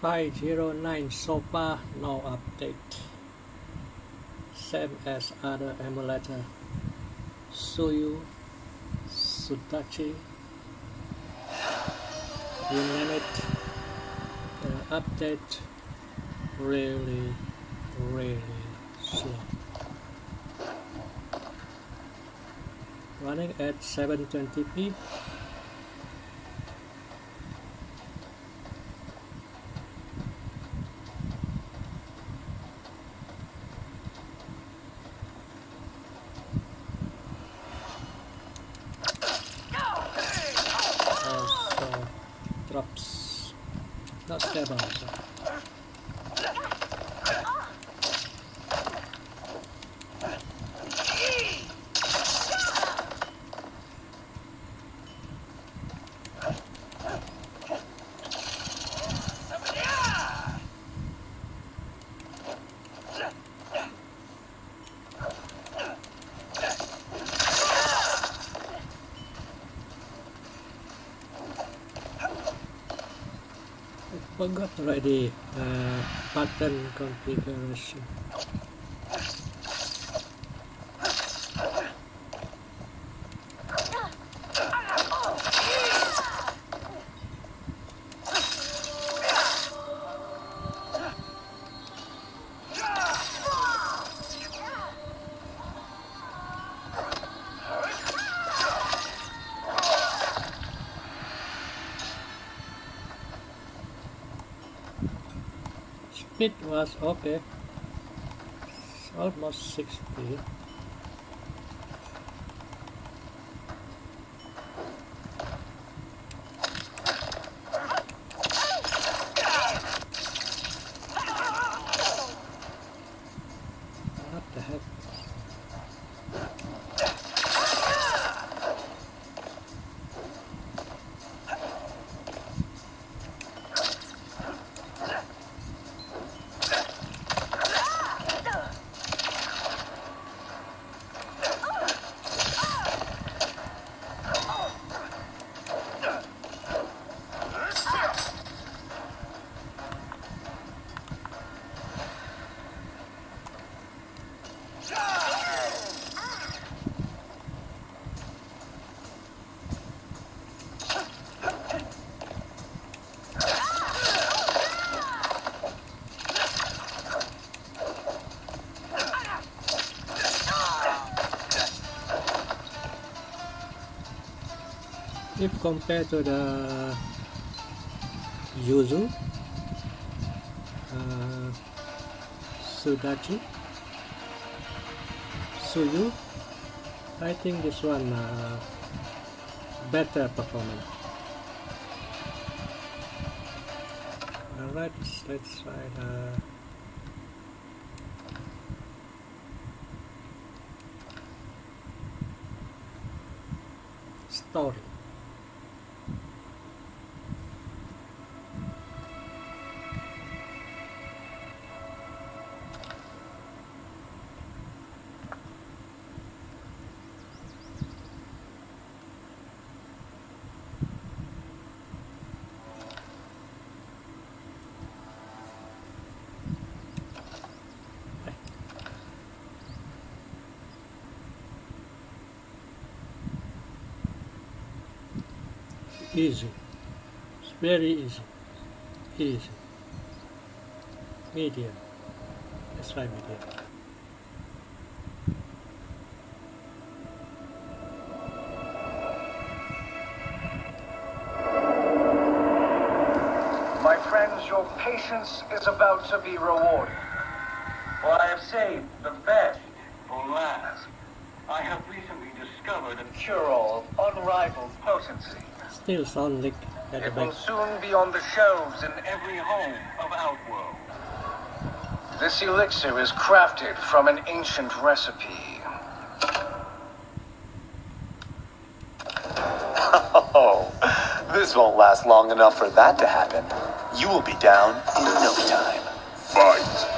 509 so far no update. Same as other emulator. Suyu Sudachi you name it. The update really really slow. Running at 720p Not step on it. Forgot already uh, button configuration speed was okay almost 60 if compared to the Yuzu uh, Sudachi Suyu I think this one uh, better performance. Alright let's try the story easy it's very easy easy medium let's try medium My friends, your patience is about to be rewarded. For I have saved the best for last. I have recently discovered a Cure-all of unrivaled potency. Still sound like at It will back soon be on the shelves in every home of Outworld. This elixir is crafted from an ancient recipe. Oh, this won't last long enough for that to happen. You will be down in no time. Fight!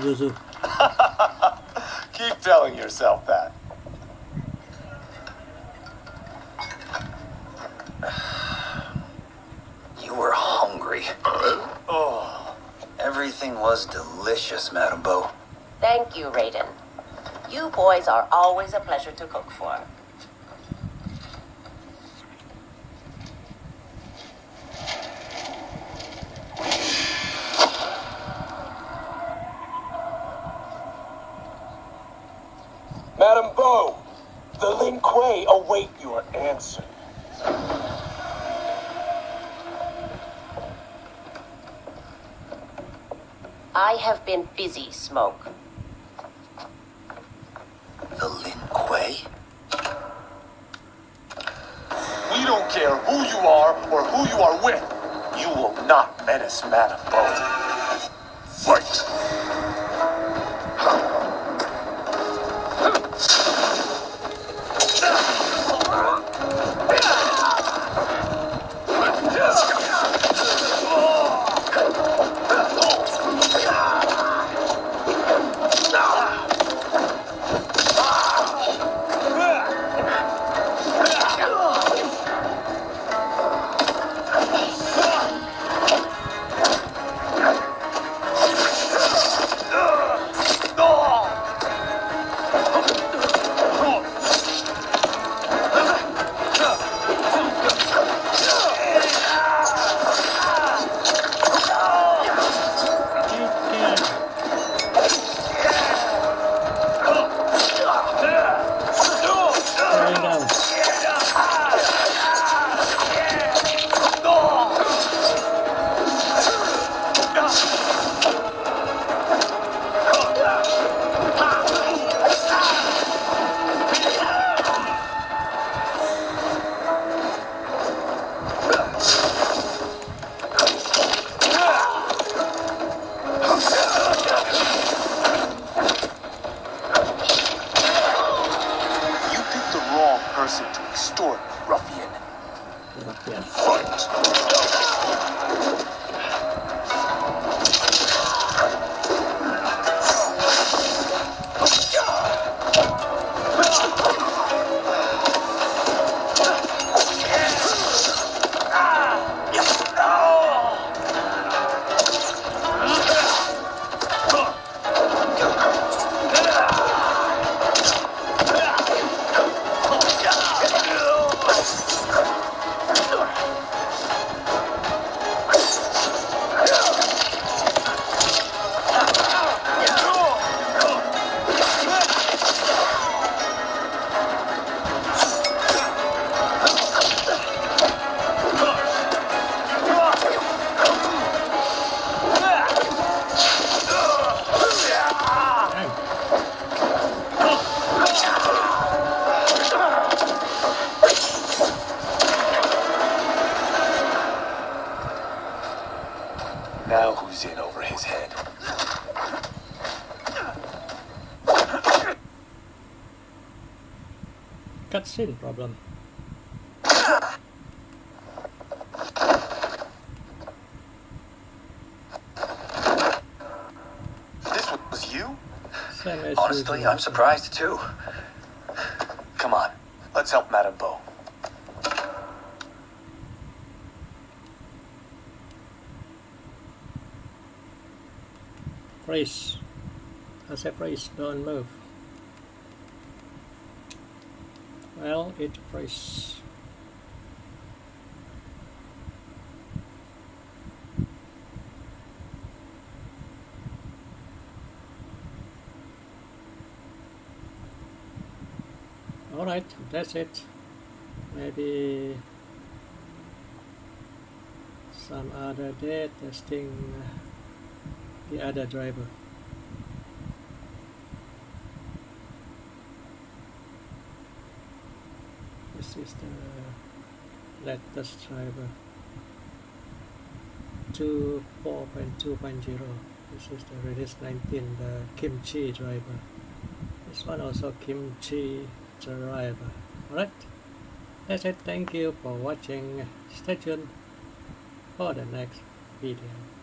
Come uh, now. Yuzu. Keep telling yourself that. You were hungry. Oh, Everything was delicious, Madam Bo. Thank you, Raiden. You boys are always a pleasure to cook for. Madam Bo, the Lin Kuei await your answer. I have been busy, Smoke. The Lin Kuei? we don't care who you are or who you are with. You will not menace Madame ruffian. Ruffian. Problem. This was you? Honestly, I'm surprised too. Come on, let's help Madame Bo. Freeze. I say freeze, don't move. Well, it freeze. Alright, that's it. Maybe some other day testing the other driver. This uh, is the latest driver. 2 4.2.0. This is the release 19, the kimchi driver. This one also kimchi driver. Alright, that's it. Thank you for watching. Stay tuned for the next video.